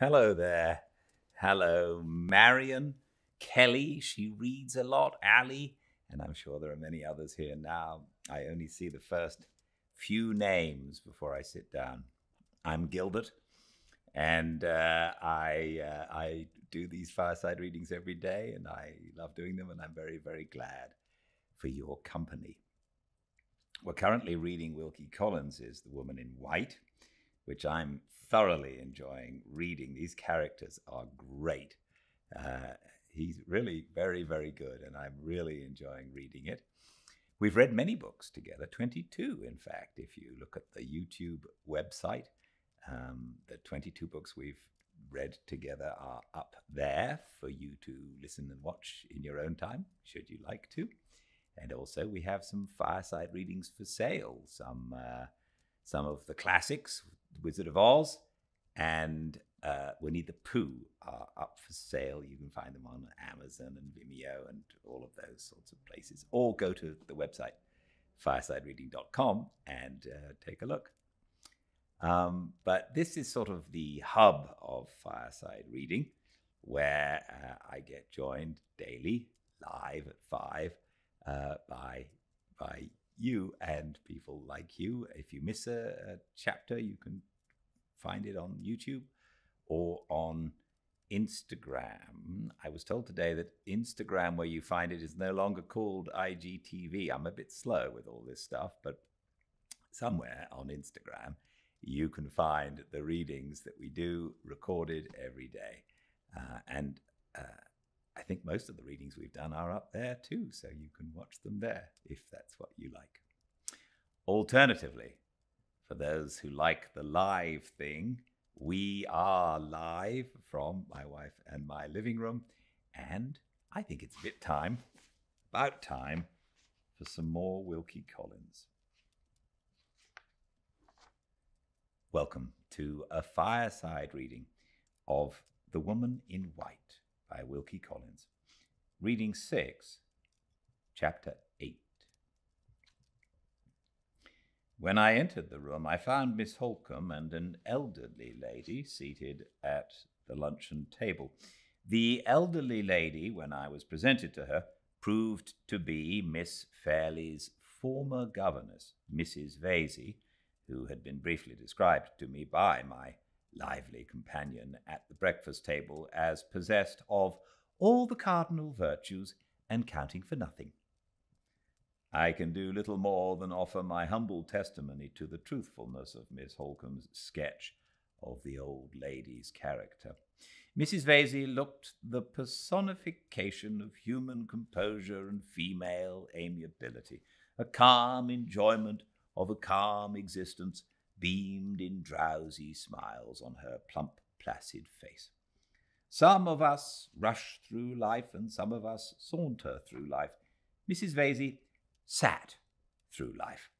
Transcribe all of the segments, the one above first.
Hello there. Hello, Marion, Kelly. She reads a lot. Ali, and I'm sure there are many others here now. I only see the first few names before I sit down. I'm Gildart, and uh, I uh, I do these fireside readings every day, and I love doing them, and I'm very very glad for your company. We're currently reading Wilkie Collins' The Woman in White, which I'm thoroughly enjoying reading. These characters are great. Uh, he's really very, very good, and I'm really enjoying reading it. We've read many books together, 22, in fact, if you look at the YouTube website. Um, the 22 books we've read together are up there for you to listen and watch in your own time, should you like to. And also, we have some fireside readings for sale, some, uh, some of the classics, Wizard of Oz, and uh, Winnie the Pooh are up for sale. You can find them on Amazon and Vimeo and all of those sorts of places. Or go to the website, firesidereading.com, and uh, take a look. Um, but this is sort of the hub of fireside reading, where uh, I get joined daily, live at five, uh, by by you and people like you. If you miss a, a chapter, you can find it on YouTube or on Instagram. I was told today that Instagram, where you find it, is no longer called IGTV. I'm a bit slow with all this stuff, but somewhere on Instagram, you can find the readings that we do recorded every day. Uh, and uh, I think most of the readings we've done are up there too, so you can watch them there if that's what you like. Alternatively, for those who like the live thing, we are live from my wife and my living room, and I think it's a bit time, about time, for some more Wilkie Collins. Welcome to a fireside reading of The Woman in White by Wilkie Collins. Reading 6, Chapter 8. When I entered the room, I found Miss Halcombe and an elderly lady seated at the luncheon table. The elderly lady, when I was presented to her, proved to be Miss Fairlie's former governess, Mrs. Vesey, who had been briefly described to me by my lively companion at the breakfast table as possessed of all the cardinal virtues and counting for nothing. I can do little more than offer my humble testimony to the truthfulness of Miss Halcombe's sketch of the old lady's character. Mrs. Vesey looked the personification of human composure and female amiability. A calm enjoyment of a calm existence beamed in drowsy smiles on her plump, placid face. Some of us rush through life, and some of us saunter through life. Mrs. Vesey sat through life.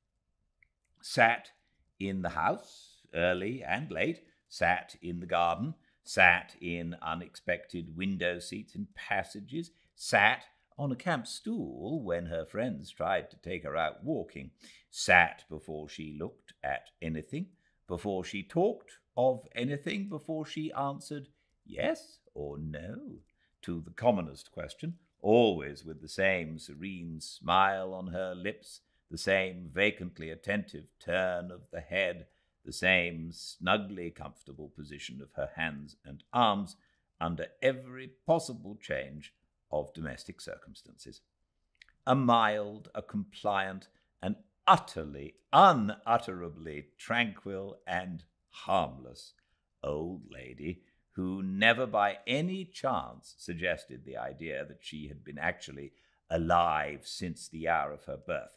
Sat in the house, early and late, sat in the garden, sat in unexpected window seats and passages, sat on a camp stool when her friends tried to take her out walking, sat before she looked at anything, before she talked of anything, before she answered yes or no to the commonest question, always with the same serene smile on her lips, the same vacantly attentive turn of the head, the same snugly comfortable position of her hands and arms under every possible change of domestic circumstances. A mild, a compliant, an utterly, unutterably tranquil and harmless old lady who never by any chance suggested the idea that she had been actually alive since the hour of her birth.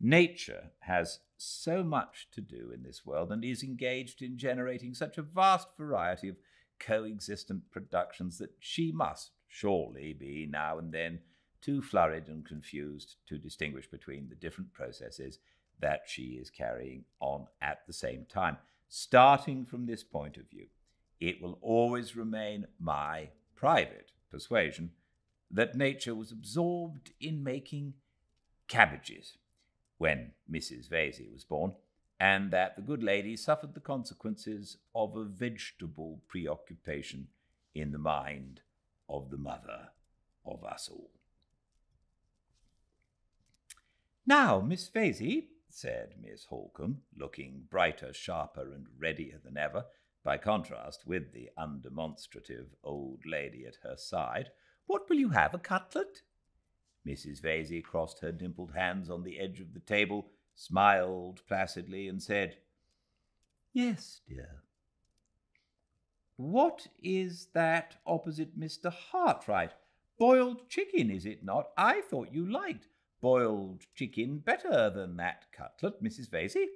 Nature has so much to do in this world and is engaged in generating such a vast variety of coexistent productions that she must surely be now and then too flurried and confused to distinguish between the different processes that she is carrying on at the same time. Starting from this point of view, it will always remain my private persuasion that nature was absorbed in making cabbages when Mrs. Vesey was born, and that the good lady suffered the consequences of a vegetable preoccupation in the mind of the mother of us all. Now, Miss Vesey, said Miss Halcombe, looking brighter, sharper, and readier than ever, by contrast with the undemonstrative old lady at her side, what will you have, a cutlet? Mrs. Vesey crossed her dimpled hands on the edge of the table, smiled placidly, and said, Yes, dear. What is that opposite Mr. Hartright? Boiled chicken, is it not? I thought you liked boiled chicken better than that cutlet, Mrs. Vesey.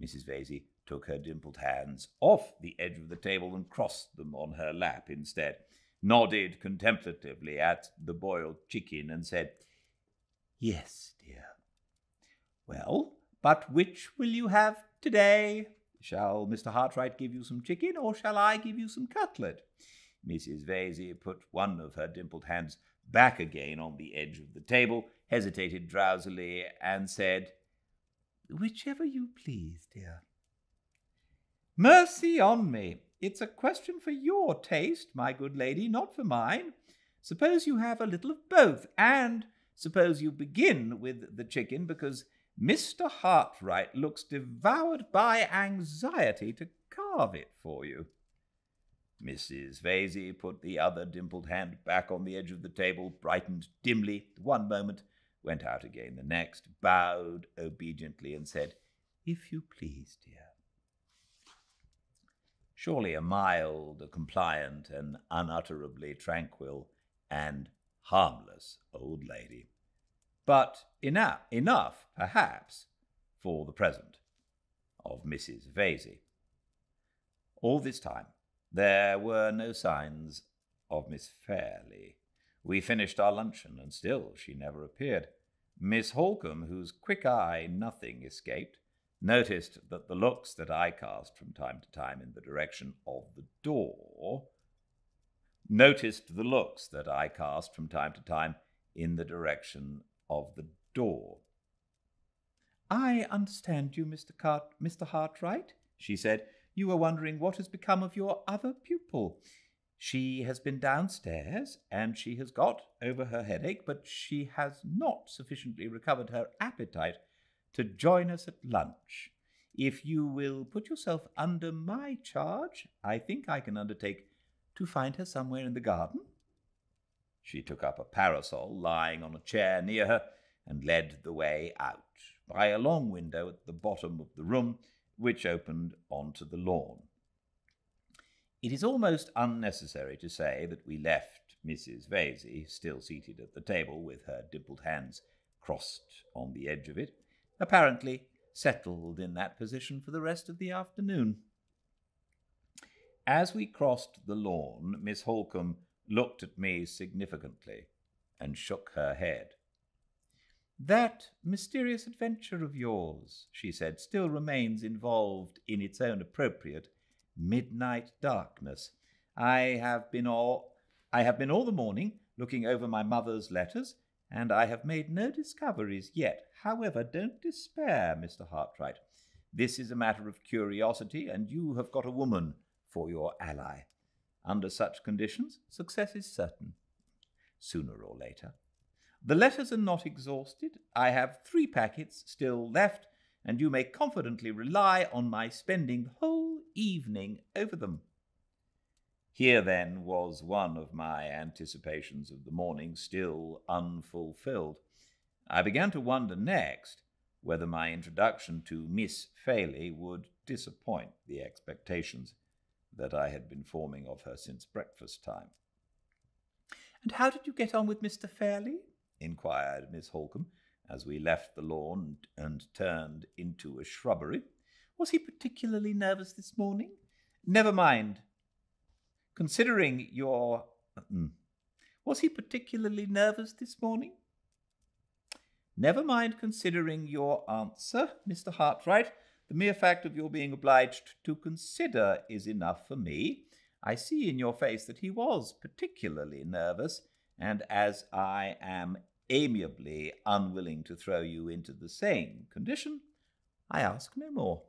Mrs. Vesey took her dimpled hands off the edge of the table and crossed them on her lap instead, nodded contemplatively at the boiled chicken, and said, Yes, dear. Well, but which will you have today? Shall Mr. Hartright give you some chicken, or shall I give you some cutlet? Mrs. Vesey put one of her dimpled hands back again on the edge of the table, hesitated drowsily, and said, Whichever you please, dear. Mercy on me! It's a question for your taste, my good lady, not for mine. Suppose you have a little of both, and suppose you begin with the chicken, because Mr. Hartright looks devoured by anxiety to carve it for you. Mrs. Vesey put the other dimpled hand back on the edge of the table, brightened dimly one moment, went out again the next, bowed obediently, and said, If you please, dear. Surely a mild, a compliant, and unutterably tranquil and harmless old lady. But enough, enough, perhaps, for the present, of Mrs. Vesey. All this time, there were no signs of Miss Fairlie. We finished our luncheon, and still she never appeared. Miss Halcombe, whose quick eye nothing escaped, noticed that the looks that I cast from time to time in the direction of the door noticed the looks that I cast from time to time in the direction of the door. I understand you, Mr. Cart- Mr. Hartright, she said. You were wondering what has become of your other pupil. She has been downstairs and she has got over her headache, but she has not sufficiently recovered her appetite to join us at lunch. If you will put yourself under my charge, I think I can undertake to find her somewhere in the garden. She took up a parasol lying on a chair near her and led the way out by a long window at the bottom of the room which opened onto the lawn. It is almost unnecessary to say that we left Mrs. Vesey still seated at the table with her dimpled hands crossed on the edge of it, apparently settled in that position for the rest of the afternoon. As we crossed the lawn, Miss Halcombe looked at me significantly and shook her head. That mysterious adventure of yours, she said, still remains involved in its own appropriate midnight darkness. I have been all I have been all the morning looking over my mother's letters, and I have made no discoveries yet. However, don't despair, Mr. Hartright. This is a matter of curiosity, and you have got a woman for your ally. Under such conditions, success is certain, sooner or later. The letters are not exhausted. I have three packets still left, and you may confidently rely on my spending the whole evening over them. Here, then, was one of my anticipations of the morning still unfulfilled. I began to wonder next whether my introduction to Miss Fairlie would disappoint the expectations that I had been forming of her since breakfast time. And how did you get on with Mr. Fairlie? inquired Miss Halcombe, as we left the lawn and turned into a shrubbery. Was he particularly nervous this morning? Never mind. Considering your. Mm, was he particularly nervous this morning? Never mind considering your answer, Mr. Hartright. The mere fact of your being obliged to consider is enough for me. I see in your face that he was particularly nervous, and as I am amiably unwilling to throw you into the same condition, I ask no more.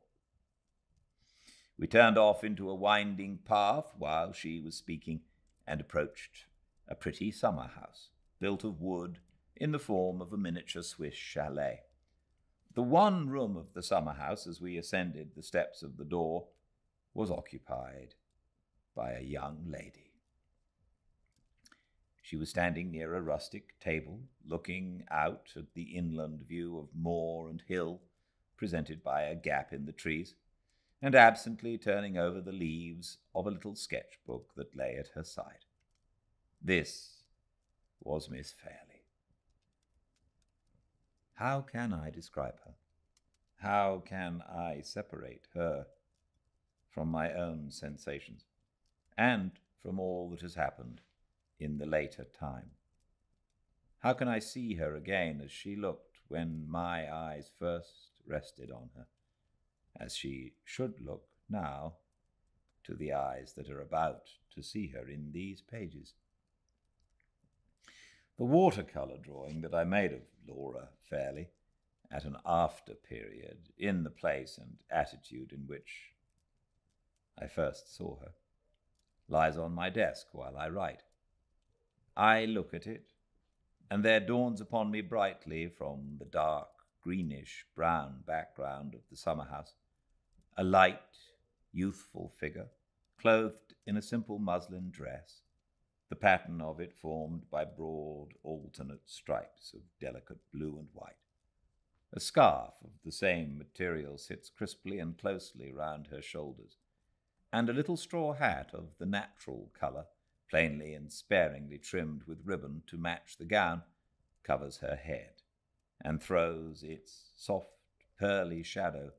We turned off into a winding path while she was speaking and approached a pretty summer house, built of wood in the form of a miniature Swiss chalet. The one room of the summer house, as we ascended the steps of the door, was occupied by a young lady. She was standing near a rustic table, looking out at the inland view of moor and hill presented by a gap in the trees, and absently turning over the leaves of a little sketch book that lay at her side. This was Miss Fairlie. How can I describe her? How can I separate her from my own sensations and from all that has happened in the later time? How can I see her again as she looked when my eyes first rested on her, as she should look now to the eyes that are about to see her in these pages? The watercolour drawing that I made of Laura Fairlie at an after period, in the place and attitude in which I first saw her, lies on my desk while I write. I look at it, and there dawns upon me brightly from the dark, greenish brown background of the summer house a light, youthful figure, clothed in a simple muslin dress, the pattern of it formed by broad, alternate stripes of delicate blue and white. A scarf of the same material sits crisply and closely round her shoulders, and a little straw hat of the natural colour plainly and sparingly trimmed with ribbon to match the gown, covers her head, and throws its soft, pearly shadow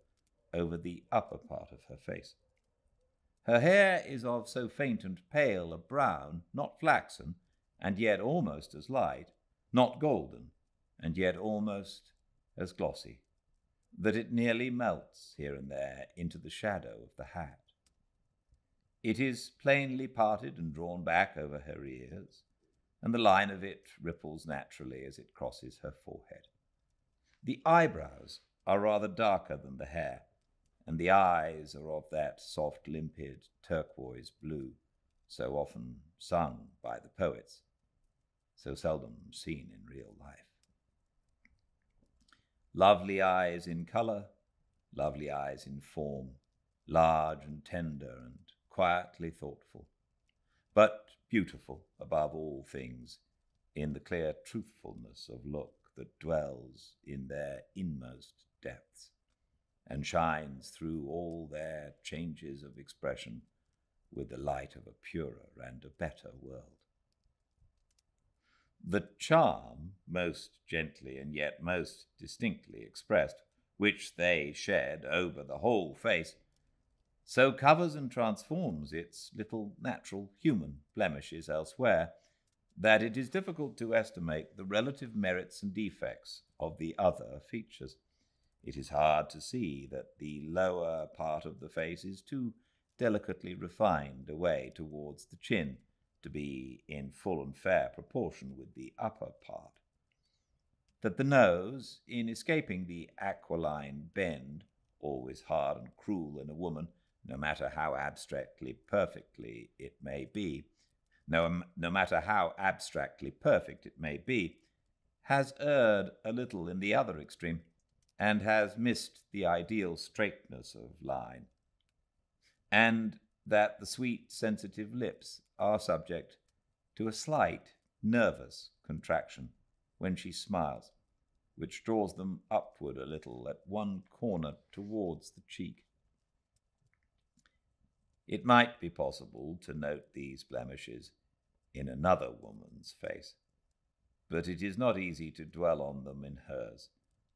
over the upper part of her face. Her hair is of so faint and pale a brown, not flaxen, and yet almost as light, not golden, and yet almost as glossy, that it nearly melts here and there into the shadow of the hat. It is plainly parted and drawn back over her ears, and the line of it ripples naturally as it crosses her forehead. The eyebrows are rather darker than the hair, and the eyes are of that soft, limpid turquoise blue so often sung by the poets, so seldom seen in real life. Lovely eyes in colour, lovely eyes in form, large and tender and quietly thoughtful, but beautiful above all things in the clear truthfulness of look that dwells in their inmost depths and shines through all their changes of expression with the light of a purer and a better world. The charm, most gently and yet most distinctly expressed, which they shed over the whole face, so covers and transforms its little natural human blemishes elsewhere, that it is difficult to estimate the relative merits and defects of the other features. It is hard to see that the lower part of the face is too delicately refined away towards the chin to be in full and fair proportion with the upper part. That the nose, in escaping the aquiline bend, always hard and cruel in a woman, no matter how abstractly perfectly it may be, no, no matter how abstractly perfect it may be, has erred a little in the other extreme, and has missed the ideal straightness of line, and that the sweet, sensitive lips are subject to a slight, nervous contraction when she smiles, which draws them upward a little at one corner towards the cheek. It might be possible to note these blemishes in another woman's face, but it is not easy to dwell on them in hers.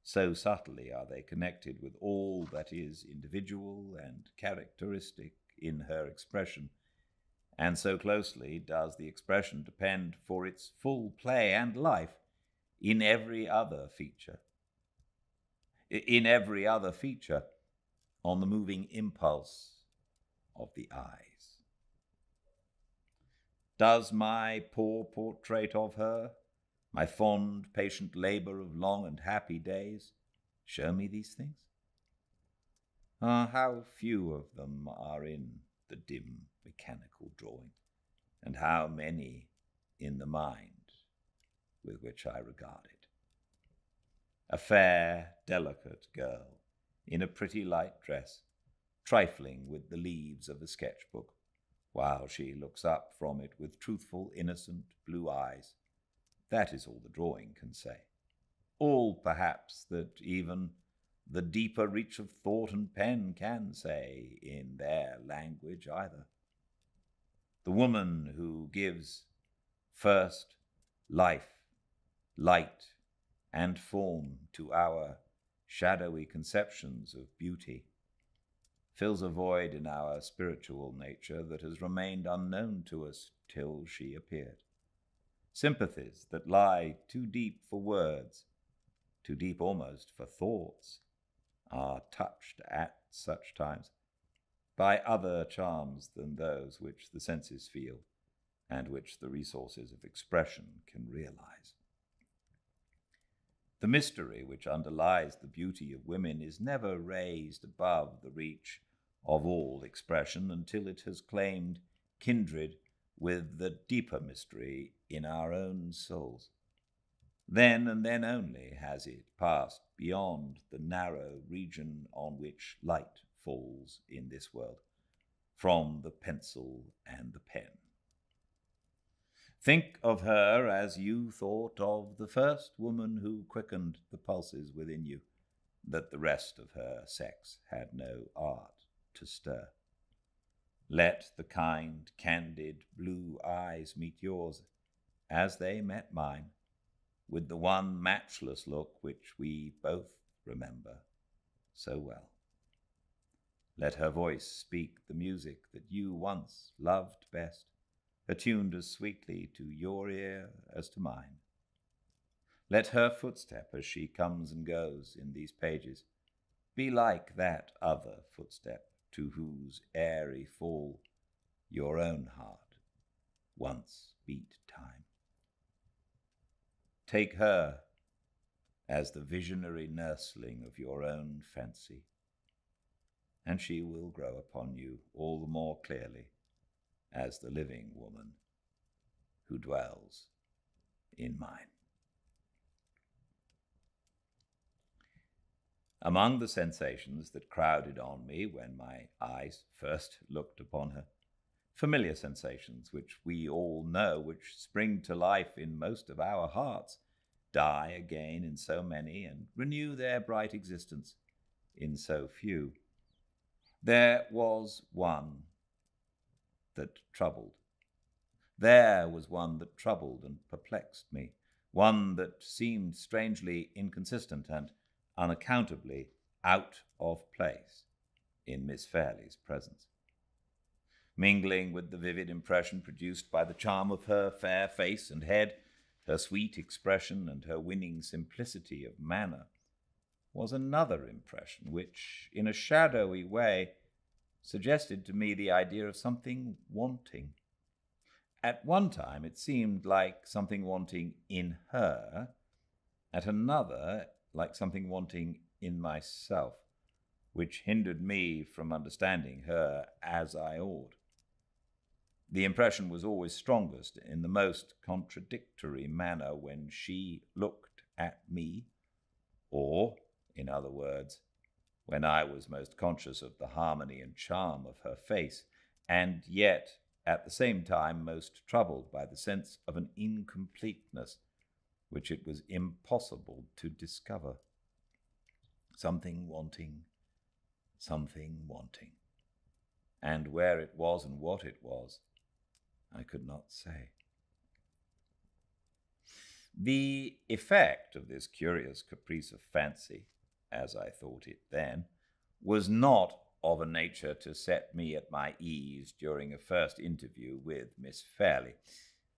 So subtly are they connected with all that is individual and characteristic in her expression, and so closely does the expression depend for its full play and life in every other feature. In every other feature, on the moving impulse of the eyes. Does my poor portrait of her, my fond, patient labor of long and happy days, show me these things? Ah, how few of them are in the dim mechanical drawing, and how many in the mind with which I regard it. A fair, delicate girl in a pretty light dress, trifling with the leaves of a sketchbook, while she looks up from it with truthful, innocent blue eyes. That is all the drawing can say. All, perhaps, that even the deeper reach of thought and pen can say in their language either. The woman who gives first life, light, and form to our shadowy conceptions of beauty fills a void in our spiritual nature that has remained unknown to us till she appeared. Sympathies that lie too deep for words, too deep almost for thoughts, are touched at such times by other charms than those which the senses feel and which the resources of expression can realize. The mystery which underlies the beauty of women is never raised above the reach of all expression until it has claimed kindred with the deeper mystery in our own souls. Then and then only has it passed beyond the narrow region on which light falls in this world, from the pencil and the pen. Think of her as you thought of the first woman who quickened the pulses within you, that the rest of her sex had no art to stir. Let the kind, candid blue eyes meet yours, as they met mine, with the one matchless look which we both remember so well. Let her voice speak the music that you once loved best, attuned as sweetly to your ear as to mine. Let her footstep as she comes and goes in these pages be like that other footstep to whose airy fall your own heart once beat time. Take her as the visionary nursling of your own fancy, and she will grow upon you all the more clearly as the living woman who dwells in mine. Among the sensations that crowded on me when my eyes first looked upon her, familiar sensations which we all know, which spring to life in most of our hearts, die again in so many, and renew their bright existence in so few. There was one that troubled. There was one that troubled and perplexed me, one that seemed strangely inconsistent and unaccountably out of place in Miss Fairlie's presence. Mingling with the vivid impression produced by the charm of her fair face and head, her sweet expression, and her winning simplicity of manner, was another impression which, in a shadowy way, suggested to me the idea of something wanting. At one time, it seemed like something wanting in her, at another, like something wanting in myself, which hindered me from understanding her as I ought. The impression was always strongest in the most contradictory manner when she looked at me, or, in other words, when I was most conscious of the harmony and charm of her face, and yet at the same time most troubled by the sense of an incompleteness which it was impossible to discover. Something wanting, something wanting. And where it was and what it was, I could not say. The effect of this curious caprice of fancy, as I thought it then, was not of a nature to set me at my ease during a first interview with Miss Fairlie.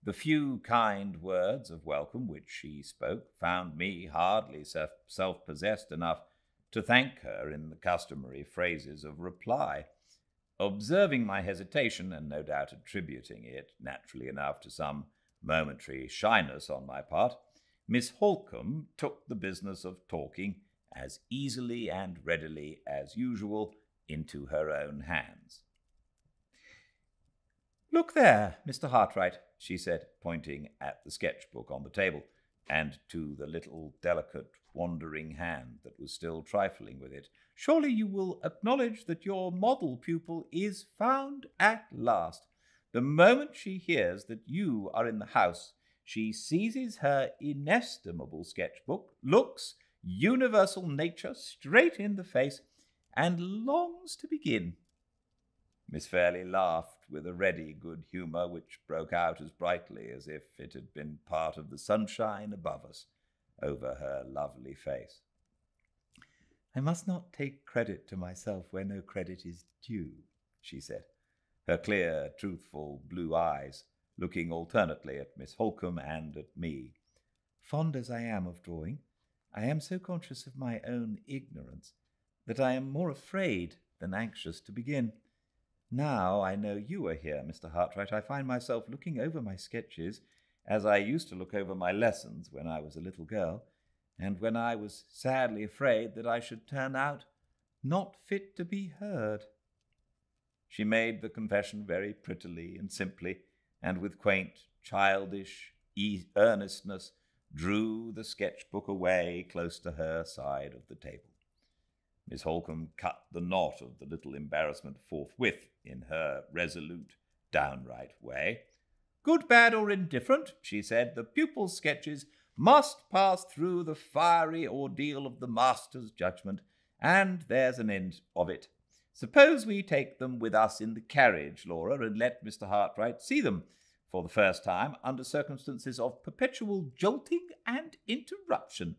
The few kind words of welcome which she spoke found me hardly self possessed enough to thank her in the customary phrases of reply. Observing my hesitation, and no doubt attributing it, naturally enough, to some momentary shyness on my part, Miss Halcombe took the business of talking as easily and readily as usual, into her own hands. Look there, Mr. Hartright, she said, pointing at the sketchbook on the table and to the little delicate wandering hand that was still trifling with it. Surely you will acknowledge that your model pupil is found at last. The moment she hears that you are in the house, she seizes her inestimable sketchbook, looks universal nature straight in the face, and longs to begin. Miss Fairlie laughed with a ready good humour which broke out as brightly as if it had been part of the sunshine above us over her lovely face. I must not take credit to myself where no credit is due, she said, her clear, truthful blue eyes looking alternately at Miss Halcombe and at me. Fond as I am of drawing, I am so conscious of my own ignorance that I am more afraid than anxious to begin. Now I know you are here, Mr. Hartright, I find myself looking over my sketches as I used to look over my lessons when I was a little girl, and when I was sadly afraid that I should turn out not fit to be heard. She made the confession very prettily and simply, and with quaint, childish earnestness drew the sketchbook away close to her side of the table. Miss Halcombe cut the knot of the little embarrassment forthwith in her resolute, downright way. Good, bad, or indifferent, she said, the pupil's sketches must pass through the fiery ordeal of the master's judgment, and there's an end of it. Suppose we take them with us in the carriage, Laura, and let Mr. Hartright see them for the first time under circumstances of perpetual jolting and interruption.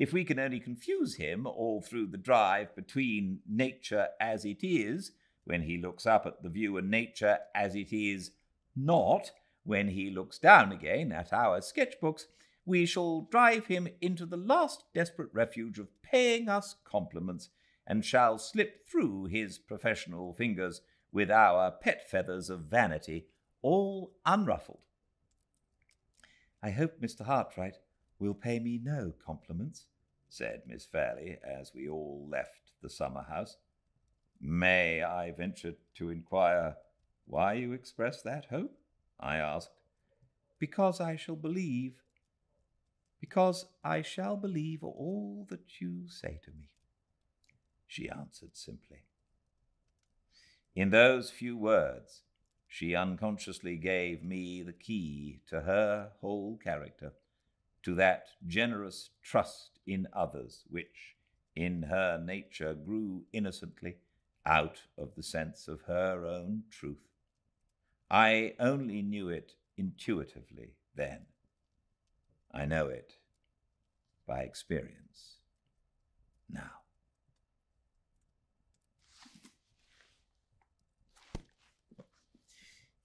If we can only confuse him all through the drive between nature as it is, when he looks up at the view, and nature as it is not, when he looks down again at our sketchbooks, we shall drive him into the last desperate refuge of paying us compliments, and shall slip through his professional fingers with our pet feathers of vanity all unruffled. I hope Mr. Hartright will pay me no compliments, said Miss Fairlie as we all left the summer house. May I venture to inquire why you express that hope? I asked. Because I shall believe. Because I shall believe all that you say to me, she answered simply. In those few words, she unconsciously gave me the key to her whole character, to that generous trust in others which, in her nature, grew innocently out of the sense of her own truth. I only knew it intuitively then. I know it by experience now.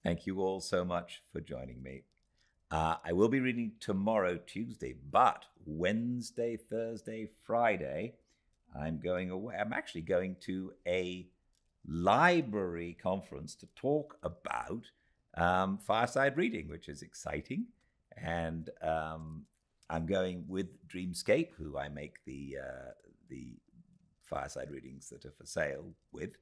Thank you all so much for joining me. Uh, I will be reading tomorrow, Tuesday, but Wednesday, Thursday, Friday, I'm going away. I'm actually going to a library conference to talk about um, fireside reading, which is exciting. And um, I'm going with Dreamscape, who I make the uh, the fireside readings that are for sale with.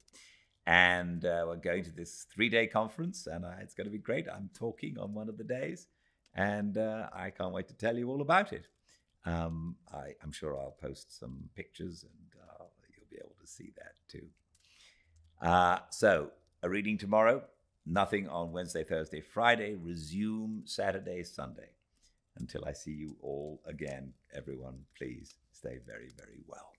And uh, we're going to this three day conference, and uh, it's going to be great. I'm talking on one of the days, and uh, I can't wait to tell you all about it. Um, I, am sure I'll post some pictures, and uh, you'll be able to see that too. Uh, so, a reading tomorrow, nothing on Wednesday, Thursday, Friday, resume Saturday, Sunday. Until I see you all again, everyone, please stay very, very well.